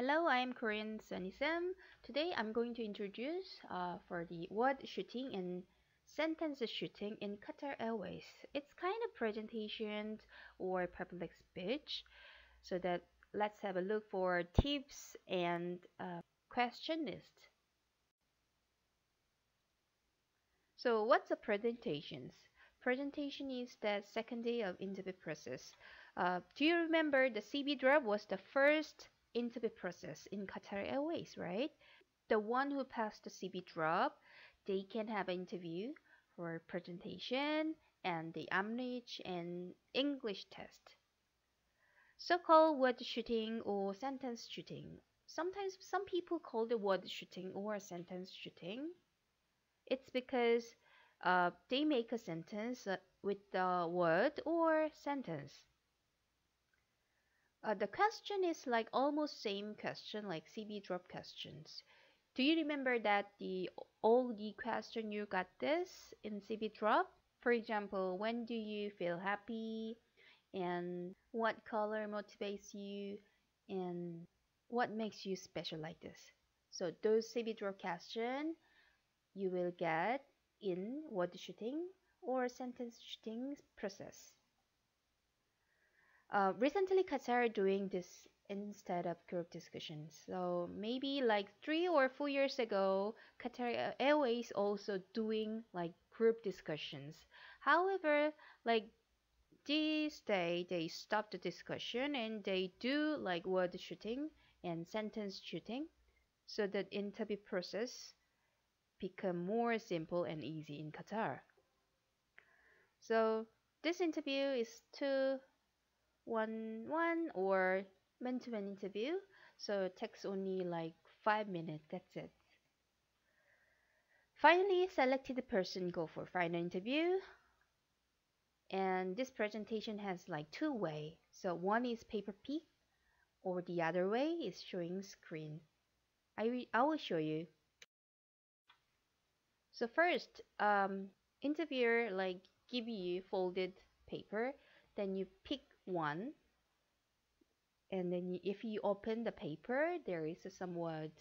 Hello, I am Korean Sunny Ssam. Today I'm going to introduce uh, for the word shooting and sentence shooting in Qatar Airways. It's kind of presentation or public speech. So that let's have a look for tips and uh, question list. So what's a presentation? Presentation is the second day of interview process. Uh, do you remember the CV drop was the first interview process in Qatar Airways, right? The one who passed the CV drop, they can have an interview for presentation and the English and English test. So-called word shooting or sentence shooting. Sometimes some people call the word shooting or sentence shooting. It's because uh, they make a sentence uh, with the word or sentence. Uh, the question is like almost same question like CV drop questions. Do you remember that the the question you got this in CV drop? For example, when do you feel happy? And what color motivates you? And what makes you special like this? So those CV drop question you will get in word shooting or sentence shooting process. Uh, recently, Qatar doing this instead of group discussions. So maybe like three or four years ago, Qatar Airways also doing like group discussions. However, like this day they stop the discussion and they do like word shooting and sentence shooting so that interview process become more simple and easy in Qatar. So this interview is two one one or man to man interview. So it takes only like five minutes that's it. Finally selected the person go for final interview. And this presentation has like two way. So one is paper peek or the other way is showing screen. I, I will show you. So first um, interviewer like give you folded paper. Then you pick one. And then if you open the paper there is some word.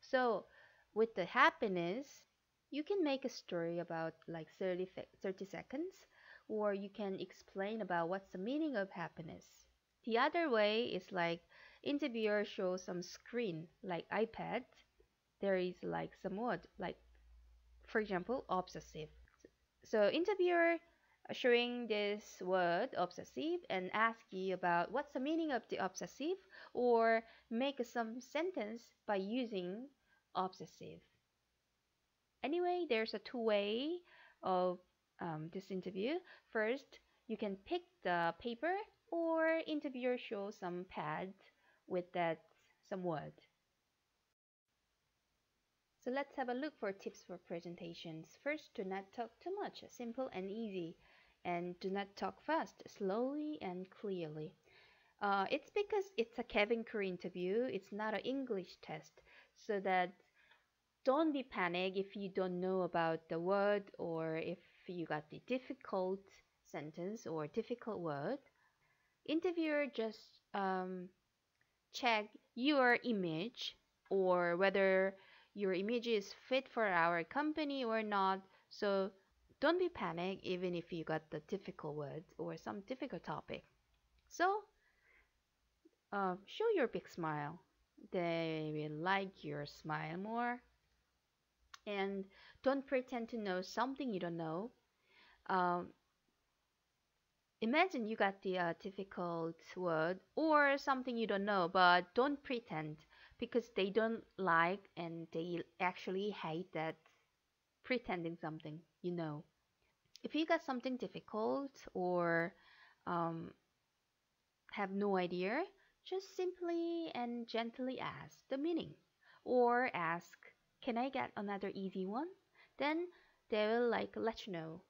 So with the happiness you can make a story about like 30, 30 seconds or you can explain about what's the meaning of happiness. The other way is like interviewer shows some screen like ipad. There is like some word like for example obsessive. So interviewer showing this word obsessive and ask you about what's the meaning of the obsessive or make some sentence by using obsessive. Anyway, there's a two way of um, this interview. First, you can pick the paper or interviewer show some pad with that some word. So let's have a look for tips for presentations. First, do not talk too much, simple and easy and do not talk fast, slowly and clearly. Uh, it's because it's a cabin crew interview, it's not an English test, so that don't be panic if you don't know about the word or if you got the difficult sentence or difficult word. Interviewer just um, check your image or whether your image is fit for our company or not. So don't be panic even if you got the difficult words or some difficult topic. So, uh, show your big smile. They will like your smile more. And don't pretend to know something you don't know. Um, imagine you got the uh, difficult word or something you don't know, but don't pretend because they don't like and they actually hate that pretending something you know if you got something difficult or um, have no idea, just simply and gently ask the meaning or ask, can I get another easy one? Then they will like let you know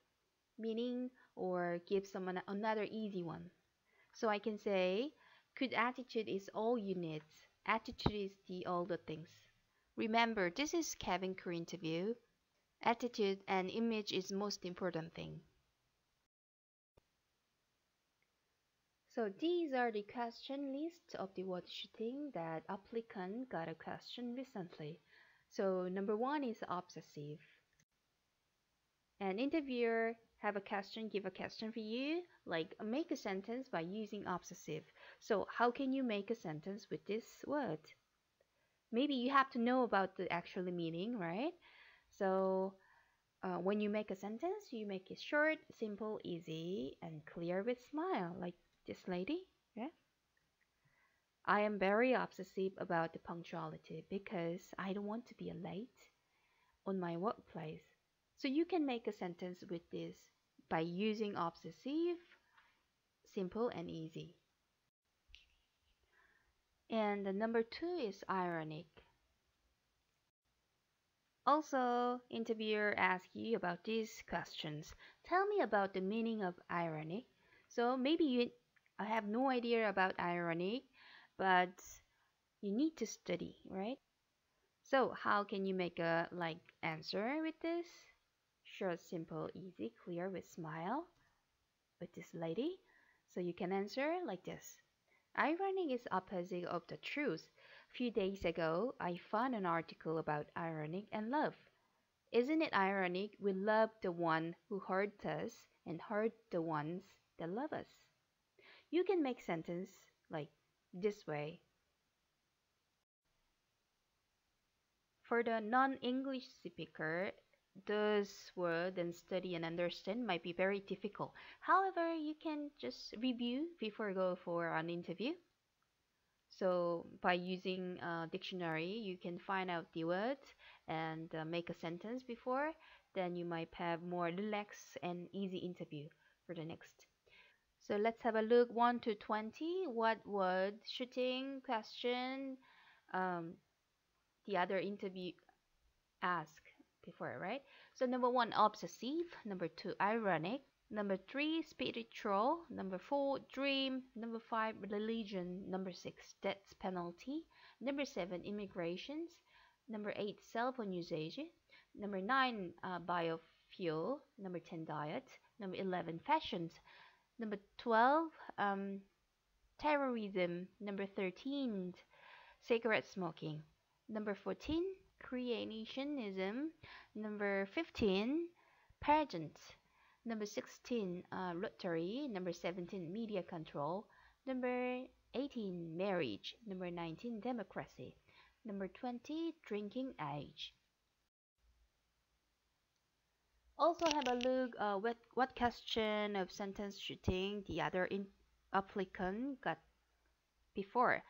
meaning or give someone another easy one. So I can say, good attitude is all you need. Attitude is the all the things. Remember, this is cabin crew interview. Attitude and image is most important thing. So these are the question list of the word shooting that applicant got a question recently. So number one is obsessive. An interviewer have a question, give a question for you, like make a sentence by using obsessive. So how can you make a sentence with this word? Maybe you have to know about the actual meaning, right? So uh, when you make a sentence, you make it short, simple, easy, and clear with smile, like this lady. Yeah. I am very obsessive about the punctuality because I don't want to be late on my workplace. So you can make a sentence with this by using obsessive, simple and easy. And the number two is ironic. Also, interviewer ask you about these questions. Tell me about the meaning of irony. So maybe you have no idea about irony, but you need to study, right? So how can you make a like answer with this? Short, simple, easy, clear with smile with this lady. So you can answer like this. Irony is opposite of the truth. Few days ago, I found an article about ironic and love. Isn't it ironic we love the one who hurt us and hurt the ones that love us? You can make sentence like this way. For the non-English speaker, those words and study and understand might be very difficult. However, you can just review before go for an interview. So by using a dictionary, you can find out the words and uh, make a sentence before. Then you might have more relaxed and easy interview for the next. So let's have a look 1 to 20. What word shooting question um, the other interview ask before, right? So number one, obsessive. Number two, ironic. Number three, spiritual. Number four, dream. Number five, religion. Number six, death penalty. Number seven, immigrations. Number eight, cell phone usage. Number nine, uh, biofuel. Number ten, diet. Number eleven, fashions. Number twelve, um, terrorism. Number thirteen, cigarette smoking. Number fourteen, creationism. Number 15, pageant. Number 16, uh, lottery. Number 17, media control. Number 18, marriage. Number 19, democracy. Number 20, drinking age. Also have a look uh, what, what question of sentence shooting the other applicant got before.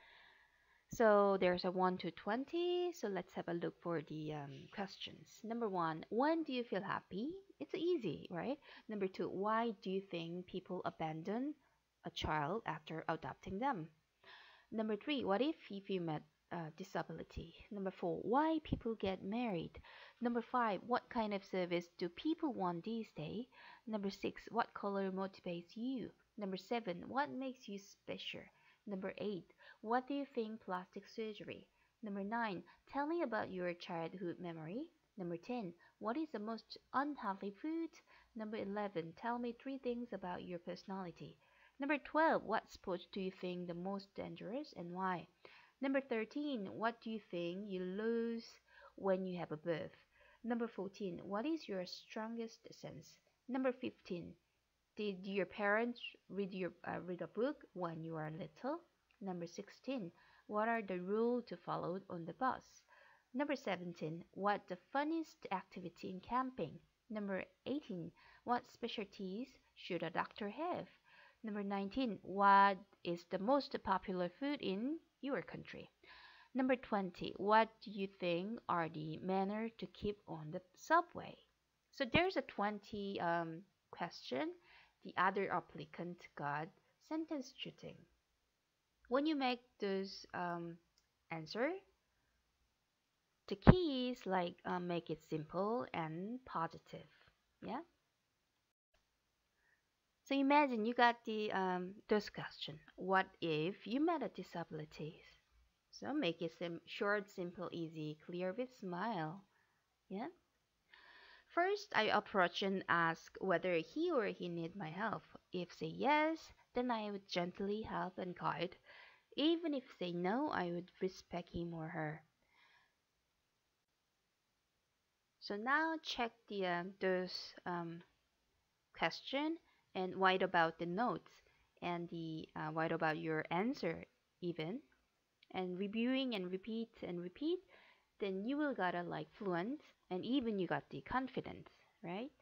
So there's a 1 to 20. So let's have a look for the um, questions. Number one, when do you feel happy? It's easy, right? Number two, why do you think people abandon a child after adopting them? Number three, what if, if you met uh, disability? Number four, why people get married? Number five, what kind of service do people want these days? Number six, what color motivates you? Number seven, what makes you special? Number eight, what do you think plastic surgery? Number 9. Tell me about your childhood memory. Number 10. What is the most unhealthy food? Number 11. Tell me three things about your personality. Number 12. What sports do you think the most dangerous and why? Number 13. What do you think you lose when you have a birth? Number 14. What is your strongest sense? Number 15. Did your parents read your uh, read a book when you were little? Number 16. What are the rules to follow on the bus? Number 17. What the funniest activity in camping? Number 18. What specialties should a doctor have? Number 19. What is the most popular food in your country? Number 20. What do you think are the manners to keep on the subway? So there's a 20 um, question. The other applicant got sentence shooting when you make this um, answer, the key is like uh, make it simple and positive. Yeah. So imagine you got the um, this question. What if you met a disability? So make it sim short, simple, easy, clear with smile. Yeah. First, I approach and ask whether he or he need my help. If say yes, then I would gently help and guide. Even if they know, I would respect him or her. So now check the um, those um, question and write about the notes and the uh, write about your answer even and reviewing and repeat and repeat then you will got a like fluent and even you got the confidence right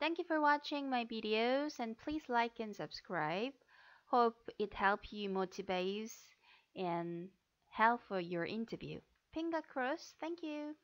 thank you for watching my videos and please like and subscribe. Hope it help you motivate and help for your interview. Finger crossed thank you